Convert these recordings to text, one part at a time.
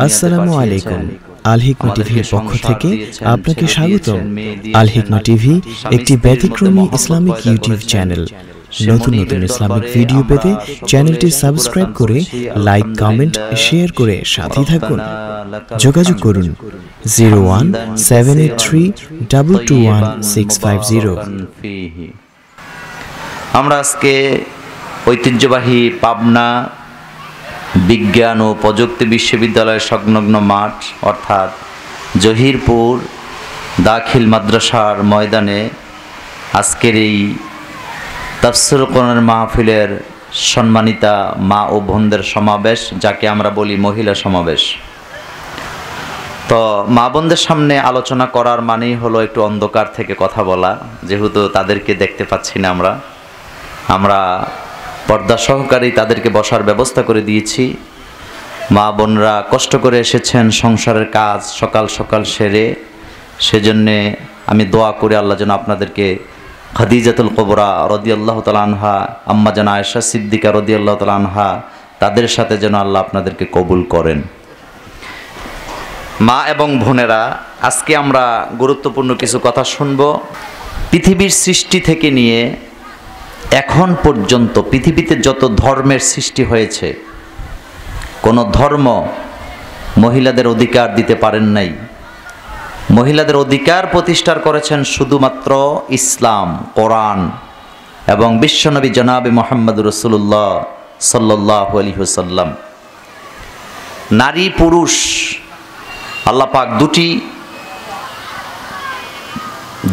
আসসালামু আলাইকুম আল টিভির পক্ষ থেকে আপনাকে স্বাগতম টিভি একটি ব্যতিক্রমী ইসলামিক ইউটিউব চ্যানেল নতুন নতুন ইসলামিক ভিডিও পেতে চ্যানেলটি সাবস্ক্রাইব করে লাইক কমেন্ট শেয়ার করে সাথেই থাকুন যোগাযোগ করুন zero one seven eight three double two one six five zero আমরা আজকে ঐতিহ্যবাহী পাবনা বিজ্ঞান ও প্রযুক্তি বিশ্ববিদ্যালয়ের সংলগ্ন মাঠ, অর্থাৎ জহিরপুর দাখিল মাদ্রাসার ময়দানে আজকের এই তাফসির কোরআনের মাহফিলের সম্মানিতা মা ও বোনদের সমাবেশ, যাকে আমরা বলি মহিলা সমাবেশ। তো মা বোনদের সামনে আলোচনা করার মানেই হলো একটু অন্ধকার থেকে কথা বলা, যেহেতু তাদেরকে দেখতে পাচ্ছি না আমরা। আমরা পর্দা সহকারেই তাদেরকে বসার ব্যবস্থা করে দিয়েছি। মা বোনরা কষ্ট করে এসেছেন, সংসারের কাজ সকাল সকাল সেরে। সেজন্যে আমি দোয়া করে আল্লাহ যেন আপনাদেরকে খাদিজাতুল কবরা রদি আল্লাহ আনহা, আম্মা যেন আয়েশা সিদ্দিকা রদি আল্লাহ আনহা, তাদের সাথে যেন আল্লাহ আপনাদেরকে কবুল করেন। মা এবং বোনেরা, আজকে আমরা গুরুত্বপূর্ণ কিছু কথা শুনব। পৃথিবীর সৃষ্টি থেকে নিয়ে এখন পর্যন্ত পৃথিবীতে যত ধর্মের সৃষ্টি হয়েছে, কোনো ধর্ম মহিলাদের অধিকার দিতে পারেন নাই। মহিলাদের অধিকার প্রতিষ্ঠার করেছেন শুধুমাত্র ইসলাম, কোরআন এবং বিশ্বনবী জনাবে মোহাম্মদ রসুল্লাহ সাল্লাহ আলী হুসাল্লাম নারী, পুরুষ আল্লাহ পাক দুটি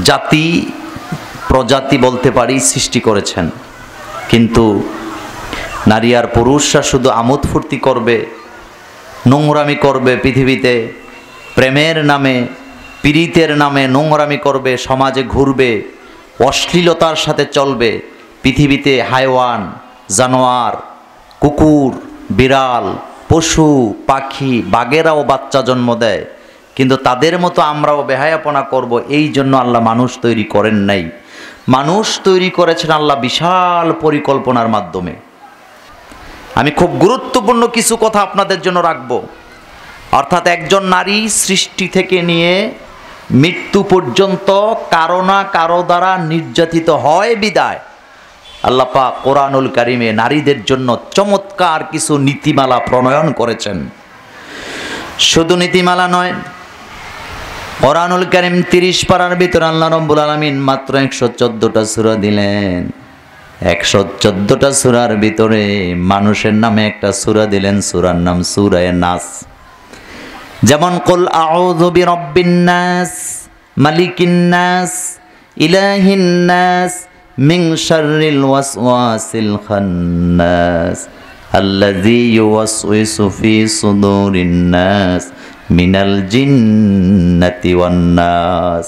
জাতি প্রজাতি বলতে পারি সৃষ্টি করেছেন। কিন্তু নারী আর পুরুষরা শুধু আমোদ ফুর্তি করবে, নোংরামি করবে পৃথিবীতে, প্রেমের নামে, পীড়িতের নামে নোংরামি করবে, সমাজে ঘুরবে, অশ্লীলতার সাথে চলবে, পৃথিবীতে হাইওয়ান, জানোয়ার, কুকুর, বিড়াল, পশু, পাখি, বাঘেরাও বাচ্চা জন্ম দেয়। কিন্তু তাদের মতো আমরাও বেহায়াপনা করব, এই জন্য আল্লাহ মানুষ তৈরি করেন নাই। মানুষ তৈরি করেছেন আল্লাহ বিশাল পরিকল্পনার মাধ্যমে। আমি খুব গুরুত্বপূর্ণ কিছু কথা আপনাদের জন্য রাখব। অর্থাৎ একজন নারী সৃষ্টি থেকে নিয়ে মৃত্যু পর্যন্ত কারও না কারও দ্বারা নির্যাতিত হয় বিদায়। আল্লাপা কোরআনুল কারিমে নারীদের জন্য চমৎকার কিছু নীতিমালা প্রণয়ন করেছেন। শুধু নীতিমালা নয় কোরআনুল কারিম তিরিশ পাড়ার ভিতর আল্লাহ রব্বুল আলমিন মাত্র একশো চোদ্দোটা সুরা দিলেন। একশো চোদ্দোটা সুরার ভিতরে মানুষের নামে একটা সুরা দিলেন, সুরার নাম সুরায় নাস। যেমন, কুল আউযু বিরাব্বিন নাস, মালিকিন নাস, ইলাহিন নাস ওয়াসওয়াসিল খান্নাস, আল্লাযী ইউওয়াসওয়িসু ফি সুদুরিন মিনাল জিন্নাতি ওয়ান নাস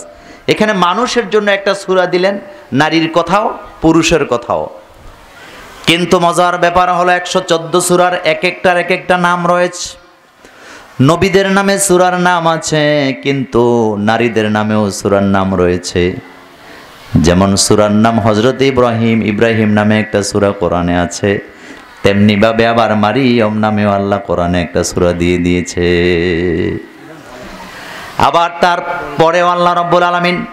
এখানে মানুষের জন্য একটা সূরা দিলেন, নারীর কথাও, পুরুষের কথাও। কিন্তু মজার ব্যাপার হলো একশো চোদ্দ সুরার এক একটার এক একটা নাম রয়েছে। নবীদের নামে সুরার নাম আছে, কিন্তু নারীদের নামেও সুরার নাম রয়েছে। যেমন সুরার নাম হজরত ইব্রাহিম ইব্রাহিম নামে একটা সুরা কোরআনে আছে। তেমনিভাবে আবার মারিয়ম নামেও আল্লাহ কোরআনে একটা সুরা দিয়ে দিয়েছে। আবার তার পরেও আল্লাহ রব্বুল আলমিন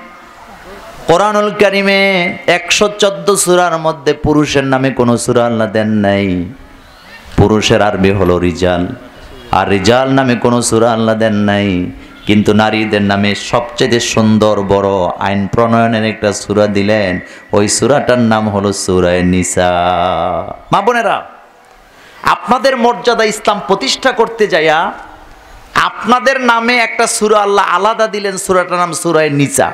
কোরআনুল কারিমে একশো চোদ্দ সুরার মধ্যে পুরুষের নামে কোনো সুরা আল্লাহ দেন নাই। পুরুষের আরবি হলো রিজাল। আর রিজাল নামে কোনো সুরা আল্লাহ দেন নাই। কিন্তু নারীদের নামে সবচেয়ে সুন্দর বড় আইন প্রণয়নের একটা সুরা দিলেন। ওই সুরাটার নাম হলো সুরায় নিসা। মা বোনেরা আপনাদের মর্যাদা ইসলাম প্রতিষ্ঠা করতে যাইয়া আপনাদের নামে একটা সুরা আল্লাহ আলাদা দিলেন, সুরাটার নাম সুরায় নিসা।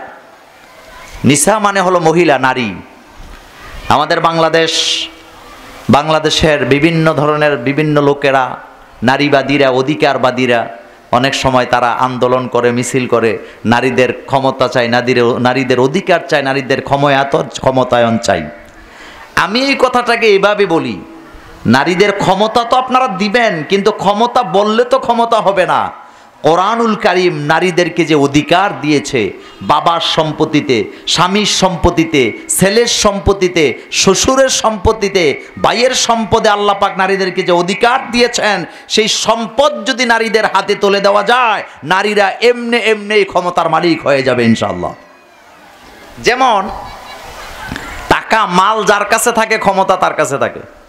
নিসা মানে হলো মহিলা, নারী। আমাদের বাংলাদেশ, বাংলাদেশের বিভিন্ন ধরনের বিভিন্ন লোকেরা, নারীবাদীরা, অধিকারবাদীরা, অনেক সময় তারা আন্দোলন করে, মিছিল করে, নারীদের ক্ষমতা চাই নারীদের নারীদের অধিকার চাই নারীদের ক্ষমতায়ন চাই আমি এই কথাটাকে এভাবে বলি নারীদের ক্ষমতা তো আপনারা দিবেন, কিন্তু ক্ষমতা বললে তো ক্ষমতা হবে না। কোরআনুল কারিম নারীদেরকে যে অধিকার দিয়েছে, বাবার সম্পত্তিতে, স্বামীর সম্পত্তিতে, ছেলের সম্পত্তিতে, শ্বশুরের সম্পত্তিতে, ভাইয়ের সম্পদে আল্লাপাক নারীদেরকে যে অধিকার দিয়েছেন, সেই সম্পদ যদি নারীদের হাতে তুলে দেওয়া যায়, নারীরা এমনে এমনি ক্ষমতার মালিক হয়ে যাবে ইনশাল্লাহ যেমন, টাকা মাল যার কাছে থাকে, ক্ষমতা তার কাছে থাকে।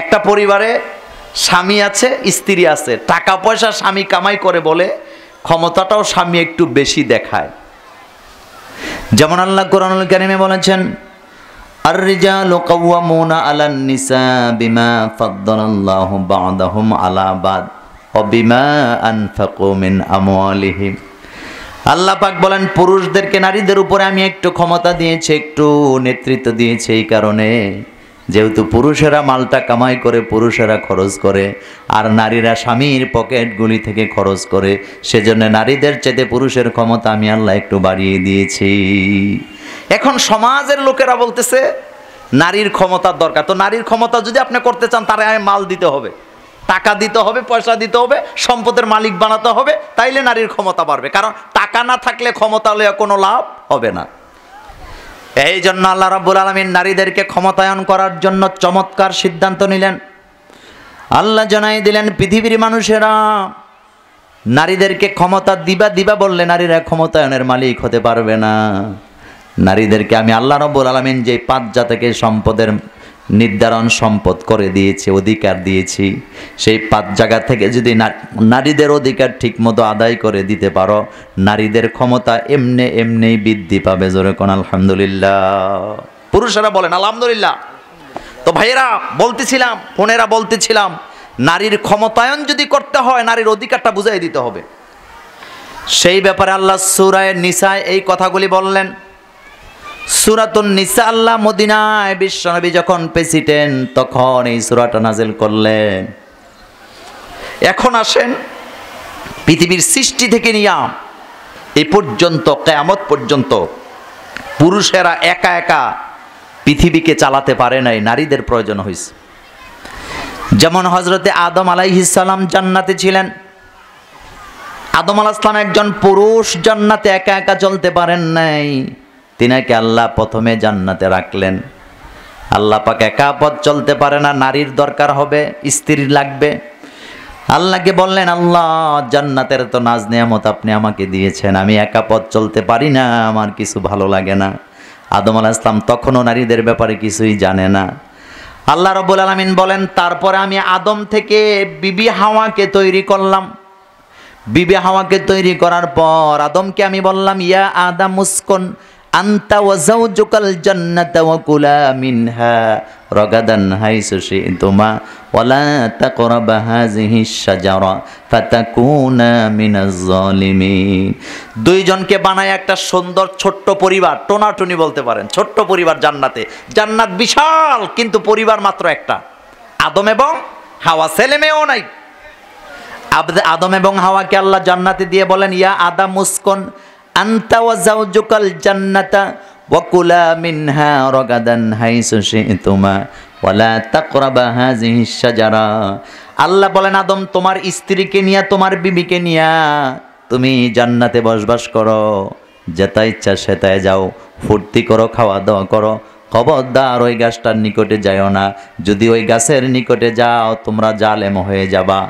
একটা পরিবারে স্বামী আছে স্ত্রী আছে টাকা পয়সা স্বামী কামাই করে বলে ক্ষমতাটাও স্বামী একটু বেশি দেখায় যেমন আল্লাহ কোরআনুল কারিমে বলেছেন الرجال قوامون على النساء بما فضل الله بعضهم على بعض وبما أنفقوا من أموالهم আল্লাহ পাক বলেন পুরুষদেরকে নারীদের উপরে আমি একটু ক্ষমতা দিয়েছি একটু নেতৃত্ব দিয়েছি এই কারণে যেহেতু পুরুষেরা মালটা কামাই করে, পুরুষেরা খরচ করে, আর নারীরা স্বামীর পকেটগুলি থেকে খরচ করে, সেজন্য নারীদের চেতে পুরুষের ক্ষমতা আমি আল্লাহ একটু বাড়িয়ে দিয়েছি। এখন সমাজের লোকেরা বলতেছে, নারীর ক্ষমতার দরকার। তো নারীর ক্ষমতা যদি আপনি করতে চান, তারে মাল দিতে হবে। টাকা দিতে হবে, পয়সা দিতে হবে, সম্পদের মালিক বানাতে হবে, তাইলে নারীর ক্ষমতা বাড়বে। কারণ টাকা না থাকলে ক্ষমতা হলে কোনো লাভ হবে না। এই জন্য আল্লাহ রাব্বুল আলমিন নারীদেরকে ক্ষমতায়ন করার জন্য চমৎকার সিদ্ধান্ত নিলেন। আল্লাহ জানাই দিলেন, পৃথিবীর মানুষেরা নারীদেরকে ক্ষমতা দিবা দিবা বললে নারীরা ক্ষমতায়নের মালিক হতে পারবে না। নারীদেরকে আমি আল্লাহ রব্বুল আলমিন যে পাঁচ জাতকে সম্পদের নির্ধারণ সম্পদ করে দিয়েছি, অধিকার দিয়েছি। সেই পাঁচ জায়গা থেকে যদি নারীদের অধিকার ঠিকমতো আদায় করে দিতে পারো, নারীদের ক্ষমতা এমনি এমনি বৃদ্ধি পাবে। জোরে কোন আলহামদুলিল্লাহ। পুরুষেরা বলেন, আলহামদুলিল্লাহ। তো ভাইয়েরা, বলতেছিলাম, বোনেরা বলতেছিলাম, নারীর ক্ষমতায়ন যদি করতে হয়, নারীর অধিকারটা বুঝাই দিতে হবে। সেই ব্যাপারে আল্লাহ সুরায় নিসায় এই কথাগুলি বললেন সুরাতুন নিসা আল্লাহ মদিনায় বিশ্বনবী যখন প্রেসিডেন্ট, তখন এই সুরাটা নাজেল করলেন। এখন আসেন পৃথিবীর সৃষ্টি থেকে নিয়া এ পর্যন্ত, কেয়ামত পর্যন্ত পুরুষেরা একা একা পৃথিবীকে চালাতে পারে নাই, নারীদের প্রয়োজন হয়েছে। যেমন হজরতে আদম আলাইহিসাল্লাম জান্নাতে ছিলেন, আদম আলাহ একজন পুরুষ, জান্নাতে একা একা চলতে পারেন নাই। তিনাকে আল্লাহ প্রথমে জান্নাতে রাখলেন। আল্লাহ পাক একা পথ চলতে পারে না, নারীর দরকার হবে স্ত্রী লাগবে। আল্লাহকে বললেন, আল্লাহ, জান্নাতের তো নাজ নিয়ামত আপনি আমাকে দিয়েছেন, আমি একা পথ চলতে পারি না, আমার কিছু ভালো লাগে না। আদম আলাহ ইসলাম তখনও নারীদের ব্যাপারে কিছুই জানে না। আল্লাহ রব্বুল আলমিন বলেন, তারপরে আমি আদম থেকে বিবি হাওয়াকে তৈরি করলাম। বিবি হাওয়াকে তৈরি করার পর আদমকে আমি বললাম, ইয়া আদা মুসকন আন্তা ওয়া জাওজুকাল জান্নাতা ওয়া কুলা মিনহা। রগাদান হাইসু শি'তুমা ওয়ালা তাকরাবা হাযিহি শাজারা, ফাতাকুনা মিনাজ জালিমিন দুইজনকে বানায় একটা সুন্দর ছোট্ট পরিবার, টোনাটুনি বলতে পারেন, ছোট্ট পরিবার জান্নাতে। জান্নাত বিশাল, কিন্তু পরিবার মাত্র একটা। আদম এবং হাওয়া, ছেলে মেয়েও নাই। আদম এবং হাওয়াকে আল্লাহ জান্নাতে দিয়ে বলেন, ইয়া আদা মুসকন জান্নাতা রাগাদান আল্লাহ বলেন, আদম, তোমার স্ত্রীকে নিয়া, তোমার বিবিকে নিয়া তুমি জান্নাতে বসবাস করো। যেটা ইচ্ছা সেটায় যাও। ফুর্তি করো, খাওয়া দাওয়া করো। খবরদার ওই গাছটার নিকটে যাও না। যদি ওই গাছের নিকটে যাও, তোমরা জালেম হয়ে যাবা।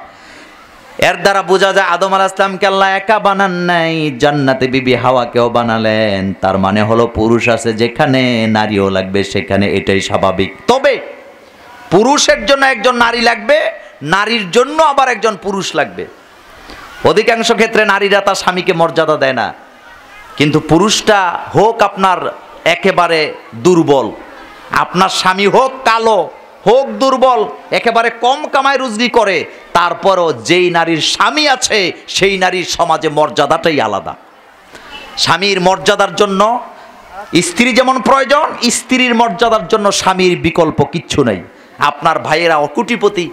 এর দ্বারা বোঝা যায় আদম আলাহ ইসলামকে আল্লাহ একা বানান নাই, জান্নাতে বিবি হাওয়াকেও বানালেন। তার মানে হলো পুরুষ আছে যেখানে নারীও লাগবে, সেখানে এটাই স্বাভাবিক। তবে পুরুষের জন্য একজন নারী লাগবে, নারীর জন্য আবার একজন পুরুষ লাগবে। অধিকাংশ ক্ষেত্রে নারীরা তার স্বামীকে মর্যাদা দেয় না। কিন্তু পুরুষটা হোক আপনার একেবারে দুর্বল। আপনার স্বামী হোক কালো হোক দুর্বল, একেবারে কম কামায় রুজরি করে, তারপরও যেই নারীর স্বামী আছে, সেই নারীর সমাজে মর্যাদাটাই আলাদা। স্বামীর মর্যাদার জন্য স্ত্রী যেমন প্রয়োজন, স্ত্রীর মর্যাদার জন্য স্বামীর বিকল্প কিচ্ছু নেই। আপনার ভাইয়েরা কুটিপতি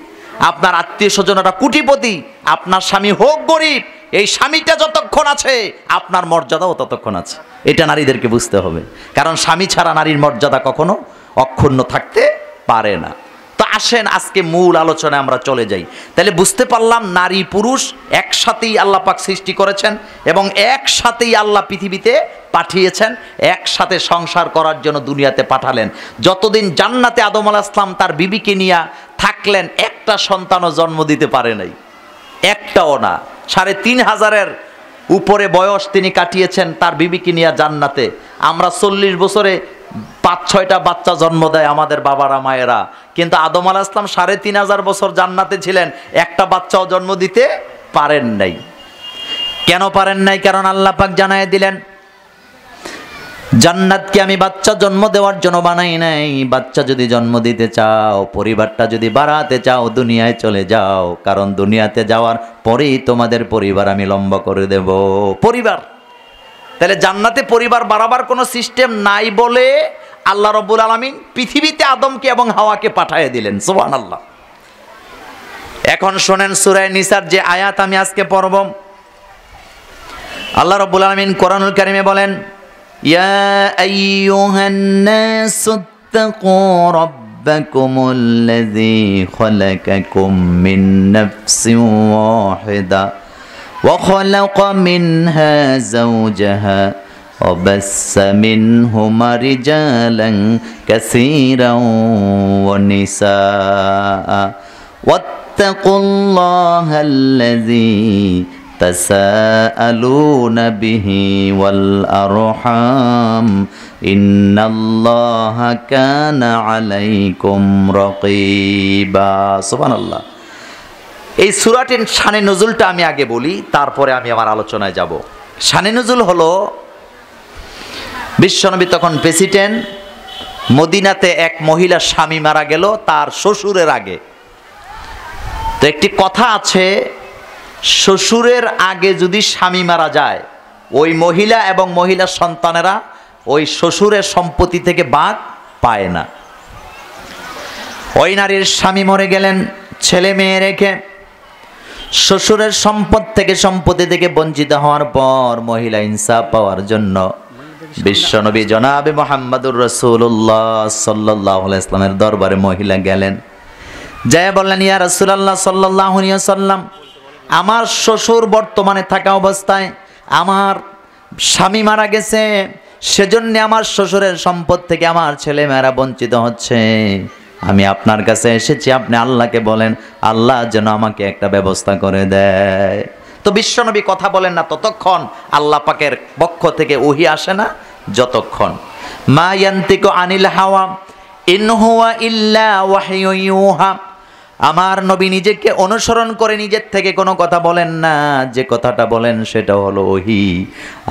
আপনার আত্মীয় স্বজনেরা কুটিপতি, আপনার স্বামী হোক গরিব, এই স্বামীটা যতক্ষণ আছে, আপনার মর্যাদাও ততক্ষণ আছে। এটা নারীদেরকে বুঝতে হবে। কারণ স্বামী ছাড়া নারীর মর্যাদা কখনো অক্ষুণ্ণ থাকতে পারে না। তো আসেন, আজকে মূল আলোচনায় আমরা চলে যাই। তাহলে বুঝতে পারলাম নারী পুরুষ একসাথেই আল্লাহ পাক সৃষ্টি করেছেন এবং একসাথেই আল্লাহ পৃথিবীতে পাঠিয়েছেন, একসাথে সংসার করার জন্য দুনিয়াতে পাঠালেন। যতদিন জান্নাতে আদম আলাহ ইসলাম তার বিবিকে নিয়ে থাকলেন, একটা সন্তানও জন্ম দিতে পারে নাই। একটাও না। সাড়ে তিন হাজারের উপরে বয়স তিনি কাটিয়েছেন, তার বিবিকে নিয়ে জান্নাতে। আমরা চল্লিশ বছরে পাঁচ, ছয়টা বাচ্চা জন্ম দেয় আমাদের বাবারা, মায়েরা। কিন্তু আদম আলাহ ইসলাম সাড়ে তিন হাজার বছর জান্নাতে ছিলেন, একটা বাচ্চাও জন্ম দিতে পারেন নাই। কেন পারেন নাই? কারণ আল্লাহ পাক জানায় দিলেন, জান্নাতকে আমি বাচ্চা জন্ম দেওয়ার জন্য বানাই নাই। বাচ্চা যদি জন্ম দিতে চাও, পরিবারটা যদি বাড়াতে চাও, দুনিয়ায় চলে যাও। কারণ দুনিয়াতে যাওয়ার পরেই তোমাদের পরিবার আমি লম্বা করে দেব। পরিবার। তাহলে জান্নাতে পরিবার বাড়াবার কোনো সিস্টেম নাই বলে আল্লাহ রব্বুল আলমিন পৃথিবীতে আদমকে এবং হাওয়াকে পাঠিয়ে দিলেন সোহান আল্লাহ এখন শোনেন সুরায় নিসার যে আয়াত আমি আজকে পড়ব আল্লাহ রব্বুল আলমিন কোরআনুল কারিমে বলেন يا أيها الناس اتقوا ربكم الذي خلقكم من نفس واحدة وخلق منها زوجها وبث منهما رجالا كثيرا ونساء واتقوا الله الذي تساءلون به والأرحام إن الله كان عليكم رقيبا سبحان الله এই সুরাটির শানে নজুলটা আমি আগে বলি তারপরে আমি আমার আলোচনায় যাব শানে নজুল হলো বিশ্বনবী তখন প্রেসিডেন্ট মদিনাতে এক মহিলা স্বামী মারা গেল, তার শ্বশুরের আগে। তো একটি কথা আছে, শ্বশুরের আগে যদি স্বামী মারা যায়, ওই মহিলা এবং মহিলার সন্তানেরা ওই শ্বশুরের সম্পত্তি থেকে বাঘ পায় না। ওই নারীর স্বামী মরে গেলেন, ছেলে মেয়ে রেখে। শ্বশুরের সম্পদ থেকে সম্পত্তি থেকে বঞ্চিত হওয়ার পর মহিলা ইনসাফ পাওয়ার জন্য বিশ্বনবী জনাবে মোহাম্মদুর রসুল্লাহ সাল্লাহ ইসলামের দরবারে মহিলা গেলেন। জয় বললেন, ইয়া রসুলাল্লাহ সাল্লাহ সাল্লাম আমার শ্বশুর বর্তমানে থাকা অবস্থায় আমার স্বামী মারা গেছে, সেজন্য আমার শ্বশুরের সম্পদ থেকে আমার ছেলেমেয়েরা বঞ্চিত হচ্ছে। আমি আপনার কাছে এসেছি, আপনি আল্লাহকে বলেন, আল্লাহ যেন আমাকে একটা ব্যবস্থা করে দেয়। তো বিশ্বনবী কথা বলেন না ততক্ষণ আল্লাহ পাকের পক্ষ থেকে ওহি আসে না যতক্ষণ। মা ইয়ান্তিকু আনিল হাওয়া, ইন হুয়া ইল্লা ওয়াহিয়ু ইউহা। আমার নবী নিজেকে অনুসরণ করে নিজের থেকে কোনো কথা বলেন না, যে কথাটা বলেন সেটা হলো ওহি।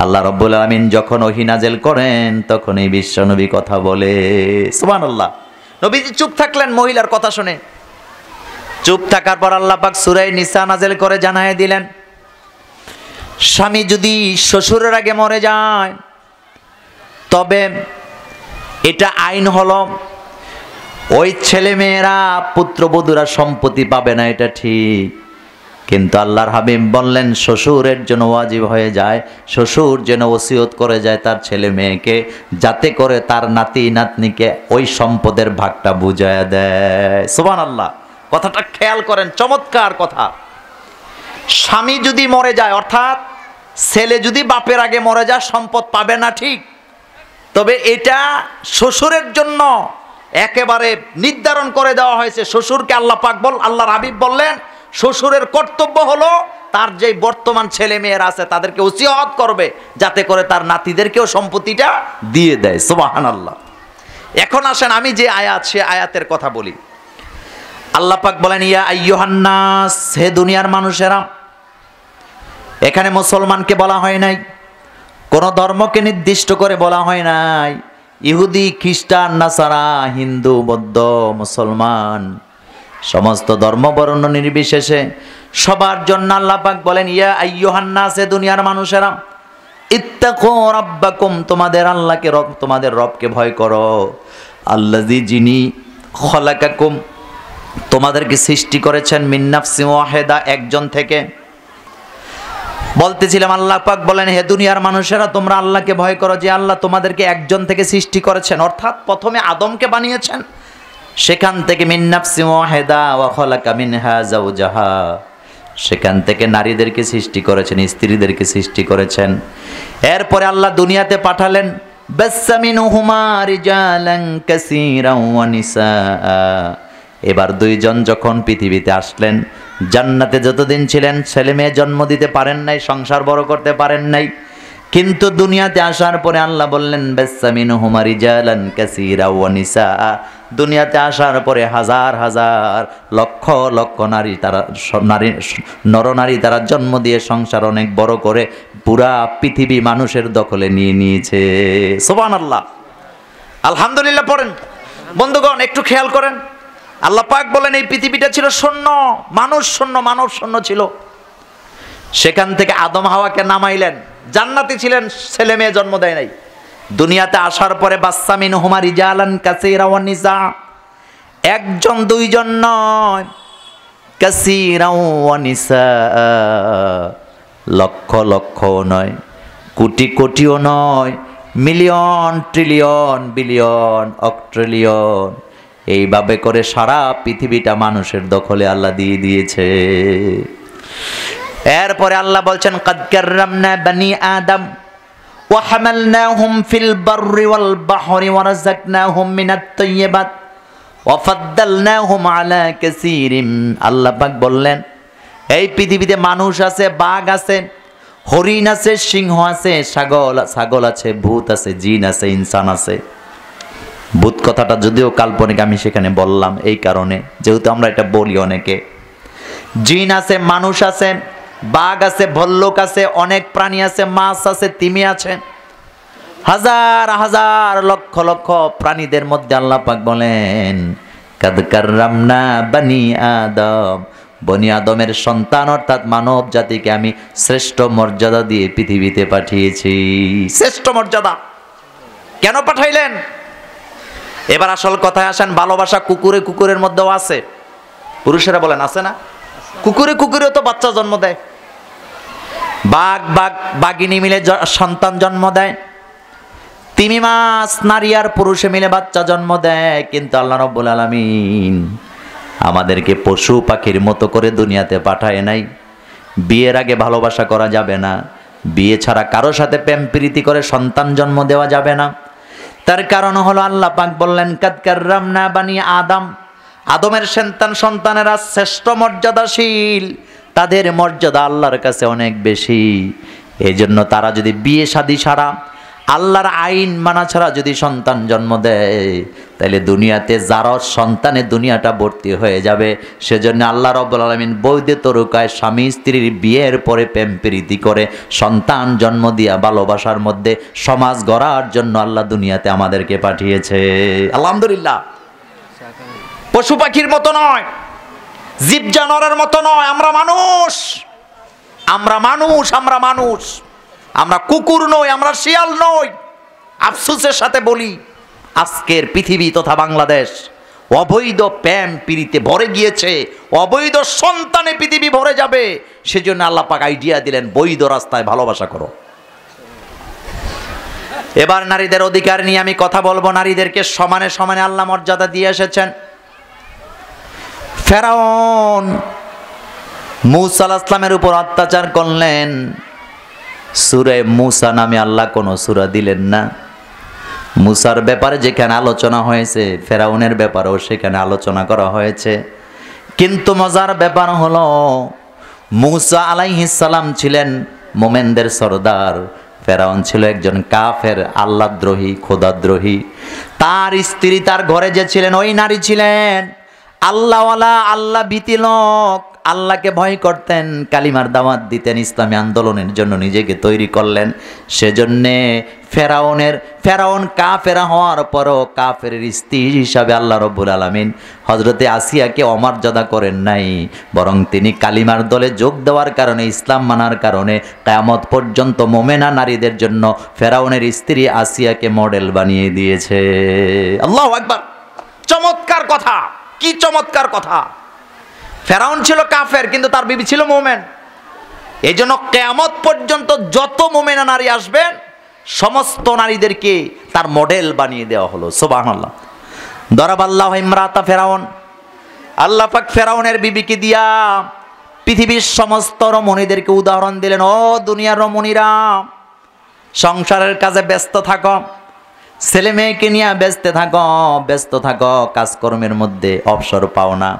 আল্লাহ রব্বুল আলমিন যখন ওহি নাজেল করেন তখন এই বিশ্বনবী কথা বলে। সুবান আল্লাহ নবীজি চুপ থাকলেন, মহিলার কথা শুনে। চুপ থাকার পর আল্লাহ পাক সুরাই নিসা নাজেল করে জানায় দিলেন স্বামী যদি শ্বশুরের আগে মরে যায়, তবে এটা আইন হলো, ওই ছেলে মেয়েরা পুত্রবধূরা সম্পত্তি পাবে না, এটা ঠিক। কিন্তু আল্লাহর হাবিব বললেন, শ্বশুরের জন্য ওয়াজিব হয়ে যায়, শ্বশুর যেন ওসিয়ত করে যায় তার ছেলে মেয়েকে, যাতে করে তার নাতি, নাতনিকে ওই সম্পদের ভাগটা বুঝায় দেয়। সোবান আল্লাহ কথাটা খেয়াল করেন, চমৎকার কথা। স্বামী যদি মরে যায়, অর্থাৎ ছেলে যদি বাপের আগে মরে যায়, সম্পদ পাবে না ঠিক। তবে এটা শ্বশুরের জন্য একেবারে নির্ধারণ করে দেওয়া হয়েছে। শ্বশুরকে আল্লাহ পাক বল আল্লাহ রাবিব বললেন, শ্বশুরের কর্তব্য হলো তার যে বর্তমান ছেলে মেয়েরা আছে, তাদেরকে উচিহত করবে, যাতে করে তার নাতিদেরকেও সম্পত্তিটা দিয়ে দেয়। সুবাহান আল্লাহ এখন আসেন আমি যে আয়াত, সে আয়াতের কথা বলি। আল্লাহ পাক বলেন, ইয়া আইয়ুহান্নাস, হে দুনিয়ার মানুষেরা এখানে মুসলমানকে বলা হয় নাই। কোন ধর্মকে নির্দিষ্ট করে বলা হয় নাই। ইহুদি, খ্রিস্টান, নাসারা, হিন্দু, বৌদ্ধ, মুসলমান, সমস্ত ধর্মবর্ণ নির্বিশেষে সবার জন্য আল্লাহ পাক বলেন, ইয়া আইয়ুহান্নাসে দুনিয়ার মানুষেরা, ইত্তাকু রাব্বাকুম, তোমাদের আল্লাহকে রব, তোমাদের রবকে ভয় করো। আল্লাজি যিনি খলাকাকুম, তোমাদেরকে সৃষ্টি করেছেন মিন্নাফসি ওয়াহেদা, একজন থেকে বলতেছিলাম, আল্লাহ পাক বলেন, হে দুনিয়ার মানুষেরা, তোমরা আল্লাহকে ভয় করো যে আল্লাহ তোমাদেরকে একজন থেকে সৃষ্টি করেছেন। অর্থাৎ প্রথমে আদমকে বানিয়েছেন। সেখান থেকে সেখান থেকে নারীদেরকে সৃষ্টি করেছেন, স্ত্রীদেরকে সৃষ্টি করেছেন। এরপরে আল্লাহ দুনিয়াতে পাঠালেন এবার দুইজন যখন পৃথিবীতে আসলেন জান্নাতে যতদিন ছিলেন ছেলে মেয়ে জন্ম দিতে পারেন নাই, সংসার বড় করতে পারেন নাই। কিন্তু দুনিয়াতে আসার পরে আল্লাহ বললেন বেসামিন হুমারি জালান কাসিরা দুনিয়াতে আসার পরে হাজার হাজার লক্ষ লক্ষ নারী তারা, নারী, নরনারী তারা জন্ম দিয়ে সংসার অনেক বড় করে পুরা পৃথিবী মানুষের দখলে নিয়ে নিয়েছে। সোবান আল্লাহ আলহামদুলিল্লাহ পড়েন। বন্ধুগণ, একটু খেয়াল করেন। আল্লাহ পাক বলেন, এই পৃথিবীটা ছিল শূন্য, মানুষ শূন্য, মানব শূন্য ছিল। সেখান থেকে আদম হাওয়াকে নামাইলেন। জান্নাতি ছিলেন, ছেলে মেয়ে জন্ম দেয় নাই। দুনিয়াতে আসার পরে বাচ্চামিন হুমারি জালান কাসিরা ওয়ান নিসা। একজন, দুইজন নয়, কাসিরা ওয়া নিসা। লক্ষ লক্ষ নয়, কোটি, কোটিও নয়, মিলিয়ন, ট্রিলিয়ন, বিলিয়ন, অক্ট্রিলিয়ন। এইভাবে করে সারা পৃথিবীটা মানুষের দখলে আল্লাহ দিয়ে দিয়েছে এরপরে আল্লাহ বলছেন কাদ কাররামনা বানি আদম وحملناهم في البر والبحر ورزقناهم من الطيبات وفضلناهم على كثير আল্লাহ পাক বললেন এই পৃথিবীতে মানুষ আছে বাঘ আছে হরিণ আছে সিংহ আছে ছাগল ছাগল আছে ভূত আছে জিন আছে ইনসান আছে ভূত কথাটা যদিও কাল্পনিক, আমি সেখানে বললাম এই কারণে। যেহেতু আমরা এটা বলি অনেকে। জিন আছে, মানুষ আছে, বাঘ আছে, ভল্লুক আছে, অনেক প্রাণী আছে, মাছ আছে, তিমি আছে। হাজার হাজার, লক্ষ লক্ষ প্রাণীদের মধ্যে আল্লাহ পাক বলেন কাদকার রামনা বানি আদম। বনি আদমের সন্তান অর্থাৎ মানব জাতিকে আমি শ্রেষ্ঠ মর্যাদা দিয়ে পৃথিবীতে পাঠিয়েছি। শ্রেষ্ঠ মর্যাদা। কেন পাঠাইলেন? এবার আসল কথায় আসেন, ভালোবাসা কুকুরে কুকুরের মধ্যেও আছে। পুরুষেরা বলেন, আছে না? কুকুরে কুকুরেও তো বাচ্চা জন্ম দেয়। বাঘ বাঘ, বাঘিনী মিলে সন্তান জন্ম দেয়। তিমি মাছ, নারী আর পুরুষে মিলে বাচ্চা জন্ম দেয়। কিন্তু আল্লাহ রব্বুল আলমিন আমাদেরকে পশু পাখির মতো করে দুনিয়াতে পাঠায় নাই। বিয়ের আগে ভালোবাসা করা যাবে না। বিয়ে ছাড়া কারও সাথে প্রেম প্রীতি করে সন্তান জন্ম দেওয়া যাবে না। তার কারণ হলো আল্লাহ পাক বললেন কাদকার রামনা বানি আদম। আদমের সন্তান সন্তানেরা শ্রেষ্ঠ মর্যাদাশীল। তাদের মর্যাদা আল্লাহর কাছে অনেক বেশি। এই জন্য তারা যদি বিয়ে শাদী ছাড়া আল্লাহর আইন মানা ছাড়া যদি সন্তান জন্ম দেয় তাহলে দুনিয়াতে যারা সন্তানে দুনিয়াটা ভর্তি হয়ে যাবে, সেজন্য আল্লাহ রব্বুল আলমিন বৈধ তরুকায় স্বামী স্ত্রীর বিয়ের পরে প্রেম প্রীতি করে সন্তান জন্ম দিয়া ভালোবাসার মধ্যে সমাজ গড়ার জন্য আল্লাহ দুনিয়াতে আমাদেরকে পাঠিয়েছে। আলহামদুলিল্লাহ। পশু পাখির মতো নয়, জীব জানোয়ারের মতো নয়, আমরা মানুষ। আমরা মানুষ আমরা মানুষ। আমরা কুকুর নই, আমরা শিয়াল নই। আফসুসের সাথে বলি, আজকের পৃথিবী তথা বাংলাদেশ অবৈধ প্যাম পিড়িতে ভরে গিয়েছে, অবৈধ সন্তানে পৃথিবী ভরে যাবে। সেজন্য আল্লাহ পাক আইডিয়া দিলেন, বৈধ রাস্তায় ভালোবাসা করো। এবার নারীদের অধিকার নিয়ে আমি কথা বলব। নারীদেরকে সমানে সমানে আল্লাহ মর্যাদা দিয়ে এসেছেন। ফেরাউন মুসা আসলামের উপর অত্যাচার করলেন। সুরে মুসা নামে আল্লাহ কোনো সুরা দিলেন না। মুসার ব্যাপারে যেখানে আলোচনা হয়েছে, ফেরাউনের ব্যাপারেও সেখানে আলোচনা করা হয়েছে। কিন্তু মজার ব্যাপার হলো, মুসা আলাইহিসাল্লাম ছিলেন মোমেনদের সর্দার। ফেরাউন ছিল একজন কাফের আল্লাদ্রোহী খোদাদ্রোহী। তার স্ত্রী তার ঘরে যে ছিলেন, ওই নারী ছিলেন। আল্লাহওয়ালা, আল্লাহ ভীতি লোক আল্লাহকে ভয় করতেন, কালিমার দাওয়াত দিতেন, ইসলামী আন্দোলনের জন্য নিজেকে তৈরি করলেন। সেজন্যে ফেরাউনের, ফেরাউন কাফেরা হওয়ার পরও কা কাফের স্ত্রী হিসাবে আল্লাহ রব্বুল আলমিন হজরতে আসিয়াকে অমর্যাদা করেন নাই। বরং তিনি কালিমার দলে যোগ দেওয়ার কারণে, ইসলাম মানার কারণে কায়ামত পর্যন্ত মোমেনা নারীদের জন্য ফেরাউনের স্ত্রী আসিয়াকে মডেল বানিয়ে দিয়েছে। আল্লাহ একবার চমৎকার কথা! কি চমৎকার কথা! ফেরাউন ছিল কাফের, কিন্তু তার বিবি ছিল মোমেন। এই জন্য কেয়ামত পর্যন্ত যত মোমেনা নারী আসবেন সমস্ত নারীদেরকে তার মডেল বানিয়ে দেওয়া হলো। সোবাহ দরাবাল্লাহ ইমরাতা ফেরাউন। আল্লাহ পাক ফেরাউনের বিবিকে দিয়া পৃথিবীর সমস্ত রমণীদেরকে উদাহরণ দিলেন, ও দুনিয়ার রমণীরা, সংসারের কাজে ব্যস্ত থাকো ছেলে মেয়েকে নিয়ে ব্যস্ত থাকো ব্যস্ত থাকো, কাজকর্মের মধ্যে অবসর পাও না।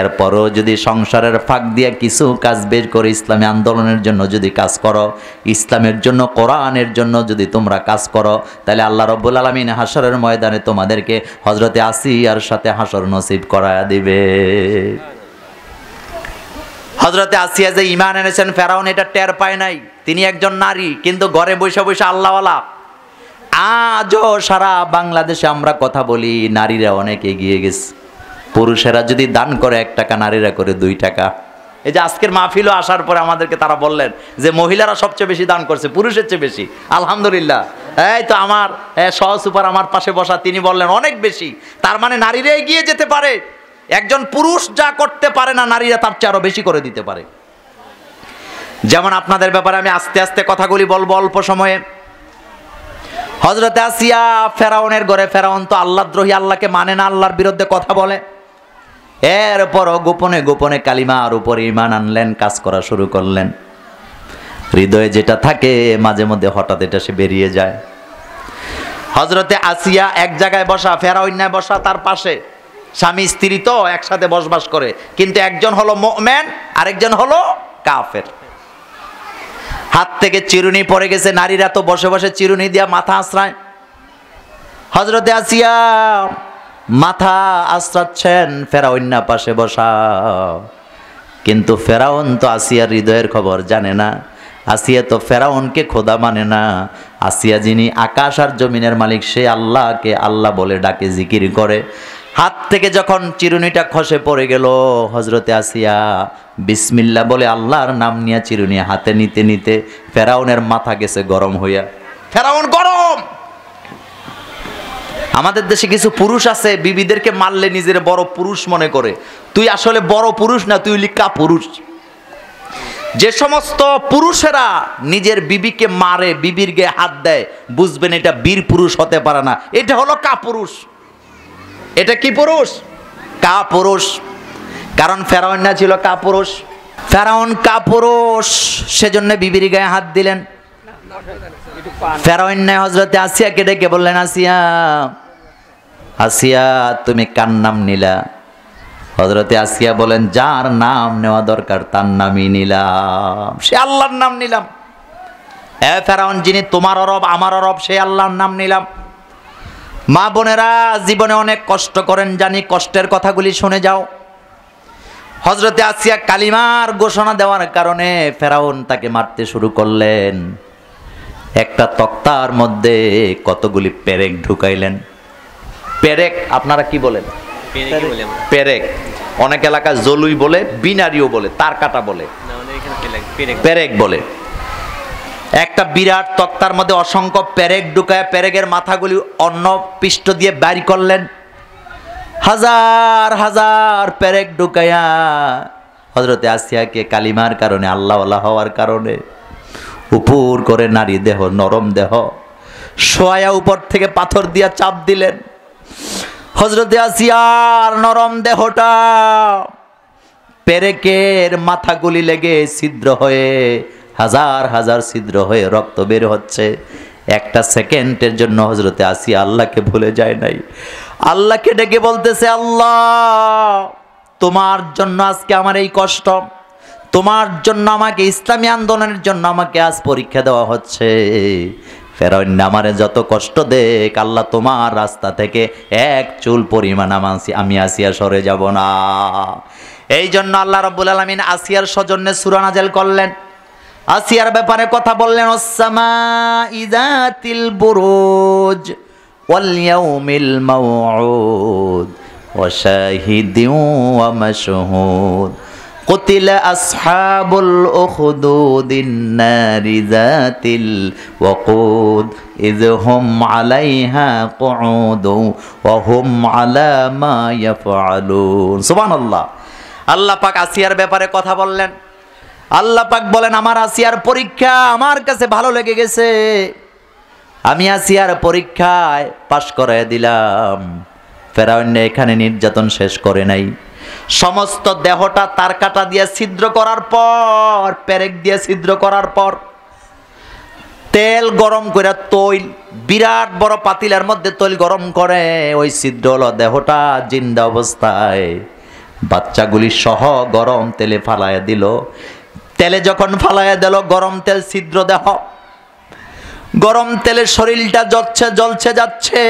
এরপরও যদি সংসারের ফাঁক দিয়ে কিছু কাজ বের করে ইসলামী আন্দোলনের জন্য যদি কাজ করো, ইসলামের জন্য, কোরআনের জন্য যদি তোমরা কাজ করো, তাহলে আল্লাহ রব্বুল আলমিন হাসরের ময়দানে তোমাদেরকে হজরতে আসিয়ার সাথে হাসর নসিব করা দিবে। হজরতে আসিয়া যে ইমান এনেছেন, ফেরাউন এটা টের পায় নাই। তিনি একজন নারী, কিন্তু ঘরে বসে বসে আল্লাহওয়ালা। আজও সারা বাংলাদেশে আমরা কথা বলি, নারীরা অনেক এগিয়ে গেছে। পুরুষেরা যদি দান করে এক টাকা, নারীরা করে দুই টাকা। এই যে আজকের মাহফিলও আসার পরে আমাদেরকে তারা বললেন যে মহিলারা সবচেয়ে বেশি দান করছে, পুরুষের চেয়ে বেশি। আলহামদুলিল্লাহ। এই তো আমার সহ সুপার আমার পাশে বসা তিনি বললেন, অনেক বেশি। তার মানে নারীরা এগিয়ে যেতে পারে। একজন পুরুষ যা করতে পারে না, নারীরা তার চেয়ে আরও বেশি করে দিতে পারে। যেমন আপনাদের ব্যাপারে আমি আস্তে আস্তে কথাগুলি বলব অল্প সময়ে। হজরতে আসিয়া ফেরাউনের ঘরে, ফেরাউন তো আল্লাহ দ্রোহী আল্লাহকে মানে না, আল্লাহর বিরুদ্ধে কথা বলে। এরপরও গোপনে গোপনে কালিমার উপর ইমান আনলেন, কাজ করা শুরু করলেন। হৃদয়ে যেটা থাকে, মাঝে মধ্যে হঠাৎ এটা সে বেরিয়ে যায়। হজরতে আসিয়া এক জায়গায় বসা ফেরা অন্যায় বসা, তার পাশে। স্বামী, স্ত্রী তো একসাথে বসবাস করে, কিন্তু একজন হলো মোমেন, আরেকজন হলো কাফের। হাত থেকে চিরুনি পড়ে গেছে, নারীরা তো বসে বসে চিরুনি দিয়া মাথা আশ্রায়। হজরতে আসিয়া মাথা আশ্রাচ্ছেন ফেরাউন্না পাশে বসা। কিন্তু ফেরাউন তো আসিয়ার হৃদয়ের খবর জানে না। আসিয়া তো ফেরাউনকে খোদা মানে না। আসিয়া যিনি আকাশ আর জমিনের মালিক, সে আল্লাহকে আল্লাহ বলে ডাকে, জিকির করে। হাত থেকে যখন চিরুনিটা খসে পড়ে গেল হজরতে আসিয়া বিসমিল্লা বলে আল্লাহর নাম নিয়ে চিরুনি হাতে নিতে নিতে ফেরাউনের মাথা গেছে গরম হইয়া। ফেরাউন গরম! আমাদের দেশে কিছু পুরুষ আছে, বিবিদেরকে মারলে নিজের বড় পুরুষ মনে করে। তুই আসলে বড় পুরুষ না, তুই লিখা পুরুষ? যে সমস্ত পুরুষেরা নিজের বিবিকে মারে, বিবির গায়ে হাত দেয়, বুঝবেন এটা বীর পুরুষ হতে পারে না। এটা হলো কা পুরুষ। এটা কি পুরুষ? কা পুরুষ। কারণ ফেরাউন না ছিল কা পুরুষ। ফেরাউন কা পুরুষ। সেজন্য বিবির গায়ে হাত দিলেন। ফেরাউন নাই হজরতে আসিয়াকে ডেকে বললেন, আসিয়া আসিয়া তুমি কার নাম নিলা? হজরতে আসিয়া বলেন, যার নাম নেওয়া দরকার তার নামই নিলাম। সে আল্লাহর নাম নিলাম। এ ফেরাউন, যিনি তোমার অরব আমার অরব সে আল্লাহর নাম নিলাম। মা বোনেরা, জীবনে অনেক কষ্ট করেন, জানি কষ্টের কথাগুলি শুনে যাও। হজরতে আসিয়া কালিমার ঘোষণা দেওয়ার কারণে ফেরাউন তাকে মারতে শুরু করলেন। একটা তক্তার মধ্যে কতগুলি পেরেক ঢুকাইলেন। পেরেক আপনারা কি বলেন। পেরেক। অনেক এলাকায় জলুই বলে বিনারিও বলে তার কাটা বলে। না, পেরেক- বলে। একটা বিরাট তক্তার মধ্যে অসংখ্য পেরেক ঢুকায় পেরেকের মাথাগুলি অন্য পৃষ্ঠ দিয়ে বাড়ি করলেন। হাজার হাজার পেরেক ঢুকাইয়া হজরতে আসিয়াকে কালিমার কারণে আল্লাহ হওয়ার কারণে উপর করে নারী দেহ নরম দেহ সোয়া উপর থেকে পাথর দিয়া চাপ দিলেন। হজরতে আসিয়ার নরম দেহটা পেরেকের মাথাগুলি লেগে ছিদ্র হয়ে, হাজার হাজার ছিদ্র হয়ে রক্ত বের হচ্ছে। একটা সেকেন্ডের জন্য হজরতে আসিয়া আল্লাহকে ভুলে যায় নাই। আল্লাহকে ডেকে বলতেছে, আল্লাহ, তোমার জন্য আজকে আমার এই কষ্ট, তোমার জন্য আমাকে ইসলামী আন্দোলনের জন্য আমাকে আজ পরীক্ষা দেওয়া হচ্ছে। ফেরাউন আমারে যত কষ্ট দেখ, আল্লাহ তোমার রাস্তা থেকে এক চুল পরিমাণ আমি আমি আসিয়া সরে যাব না। এই জন্য আল্লাহ রব্বুল আলমিন আসিয়ার সজন্যে সুরানাজেল করলেন। আসিয়ার ব্যাপারে কথা বললেন ওসামা ইদাতিল বুরুজ ওয়ালিয়াউমিল মাউউদ ওয়া শাহিদিন ওয়া মাশহুদ। قتل أصحاب الأخدود النار ذات الوقود إذ هم عليها قعود وهم على ما يفعلون سبحان الله আল্লাহ পাক আসিয়ার ব্যাপারে কথা বললেন আল্লাহ পাক বলেন আমার আসিয়ার পরীক্ষা আমার কাছে ভালো লেগে গেছে আমি আসিয়ার পরীক্ষায় পাশ করে দিলাম ফেরাউন এখানে নির্যাতন শেষ করে নাই সমস্ত দেহটা তার কাটা দিয়ে ছিদ্র করার পর, পেরেক দিয়ে ছিদ্র করার পর, তেল গরম করে তৈল, বিরাট বড় পাতিলের মধ্যে তৈল গরম করে, ওই ছিদ্র হলো দেহটা জিন্দা অবস্থায়। বাচ্চাগুলি সহ গরম তেলে ফালাইয়া দিল। তেলে যখন ফালাইয়া দিল, গরম তেল ছিদ্র দেহ। গরম তেলে শরীরটা জ্বলছে জ্বলছে, যাচ্ছে।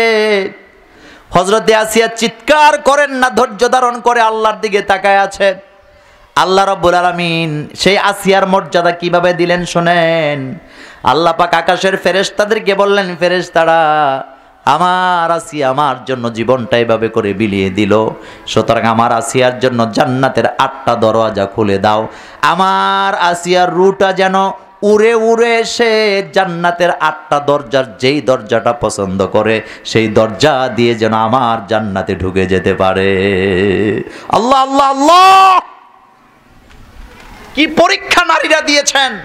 হজরতে আসিয়া চিৎকার করেন না, ধৈর্য ধারণ করে আল্লাহর দিকে তাকায় আছে আল্লাহ রব্বুল আলামিন সেই আসিয়ার মর্যাদা কীভাবে দিলেন শোনেন? আল্লাহ পাক আকাশের ফেরেশতাদেরকে বললেন, ফেরেশতারা, আমার আসিয়া আমার জন্য জীবনটা এভাবে করে বিলিয়ে দিল। সুতরাং আমার আসিয়ার জন্য জান্নাতের আটটা দরওয়াজা খুলে দাও। আমার আসিয়ার রুটা যেন উড়ে উড়ে এসে জান্নাতের আটটা দরজার যেই দরজাটা পছন্দ করে, সেই দরজা দিয়ে যেন আমার জান্নাতে ঢুকে যেতে পারে। আল্লাহ আল্লাহ আল্লাহ! কি পরীক্ষা নারীরা দিয়েছেন?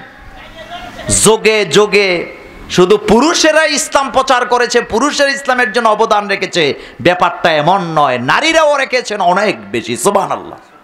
যোগে যোগে শুধু পুরুষেরা ইসলাম প্রচার করেছে, পুরুষের ইসলামের জন্য অবদান রেখেছে। ব্যাপারটা এমন নয়, নারীরাও রেখেছেন অনেক বেশি, সুবহানাল্লাহ।